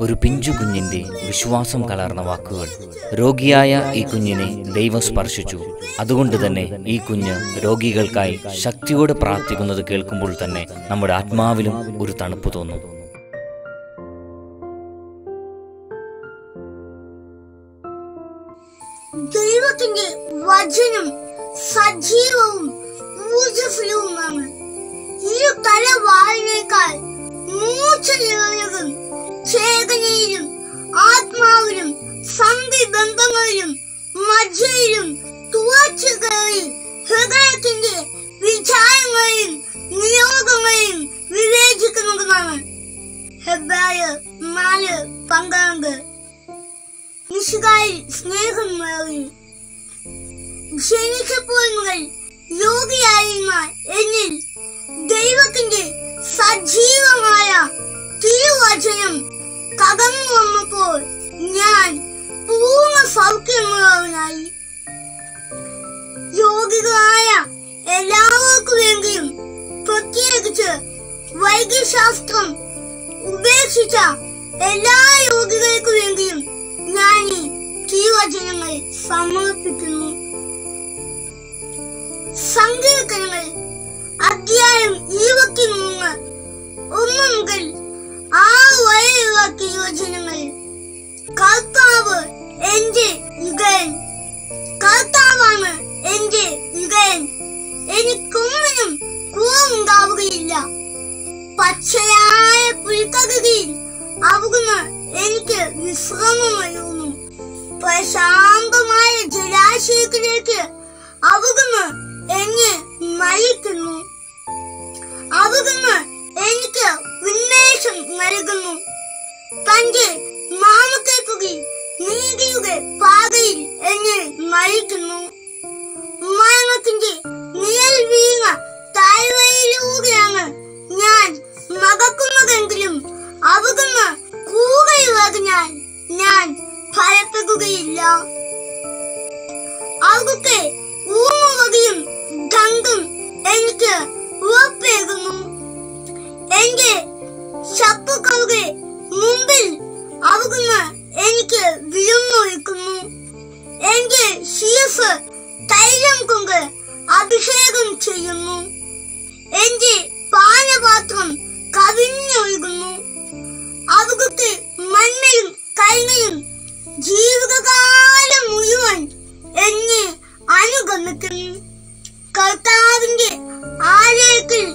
ഒരു പിഞ്ചു കുഞ്ഞിന്റെ വിശ്വാസം കലർന്ന വാക്കുകൾ. രോഗിയായ ഈ കുഞ്ഞിനെ ദൈവം സ്പർശിച്ചു. അതുകൊണ്ട് തന്നെ ഈ കുഞ്ഞ് രോഗികൾക്കായി ശക്തിയോടെ പ്രാർത്ഥിക്കുന്നത് കേൾക്കുമ്പോൾ തന്നെ നമ്മുടെ ആത്മാവിലും ഒരു തണുപ്പ് തോന്നും. ദൈവത്തിന്റെ വചനം സജീവവും ഊർജസ്വലവുമാണ് ഇരു തല വാളിനേക്കാൾ ചേതനയിലും ആത്മാവിലും സന്ധി ബന്ധങ്ങളിലും മജ്ജയിലും തുവാച്ചുകളിൽ ഹൃദയത്തിന്റെ വിചാരങ്ങളെയും നിയോഗങ്ങളെയും വിവേചിക്കുന്നതുമാണ് ഹെബ്രായർ നാല് പന്ത്രണ്ട്. ഈശുകാരിൽ സ്നേഹം നിറഞ്ഞു ജനിച്ചപ്പോൾ മുതൽ യോഗിയായിരുന്ന എന്നിൽ ദൈവത്തിന്റെ സജീവമായ തിരുവചനം കടന്നു വന്നപ്പോൾ ഞാൻ പൂർണ സൗഖ്യമുള്ളവനായി. യോഗികളായ എല്ലാവർക്കും വേണ്ടിയും പ്രത്യേകിച്ച് വൈദ്യശാസ്ത്രം ഉപേക്ഷിച്ച എല്ലാ യോഗികൾക്കു വേണ്ടിയും ഞാൻ ഈ ജീവചനങ്ങൾ സമർപ്പിക്കുന്നു. സങ്കീർത്തനങ്ങൾ അധ്യായം ഇരുപത്തിമൂന്ന് ഒന്ന് മുതൽ വരെയുള്ള തിരുവചനങ്ങൾ കർത്താവ് എന്റെ യുഗൻ കർത്താവാണ് എന്റെ യുഗൻ എനിക്കൊന്നിനും കുറവുണ്ടാവുകയില്ല പച്ചയായ പുൽക്കകയിൽ അവിടുന്ന് എനിക്ക് വിശ്രമം നൽകുന്നു പ്രശാന്തമായ ജലാശയത്തിലേക്ക് അവിടുന്ന് എന്നെ നയിക്കുന്നു. അവിടുന്ന് എനിക്ക് ഉന്മേഷം നൽകുന്നു. തന്റെ നാമത്തെക്കുറി നീതിയുടെ പാതയിൽ എന്നെ നയിക്കുന്നു. മരണത്തിന്റെ നിഴൽ വീണ താഴ്വയിലൂടെയാണ് ഞാൻ മകക്കുന്നതെങ്കിലും അവിടുന്ന് കൂടെയുള്ളതിനാൽ ഞാൻ ഭയപ്പെടുകയില്ല. അവിടുത്തെ ഊന്നുവകയും ഗംഗും എനിക്ക് എനിക്ക് വിരുന്നൊരുക്കുന്നു എന്റെ ശിരസ് തൈലം കൊണ്ട് അഭിഷേകം ചെയ്യുന്നു. എന്റെ പാനപാത്രം കവിഞ്ഞൊഴുകുന്നു. അവിടുത്തെ മന്മയും കൈമയും ജീവിതകാലം മുഴുവൻ എന്നെ അനുഗമിക്കുന്നു. കർത്താവിന്റെ ആലയത്തിൽ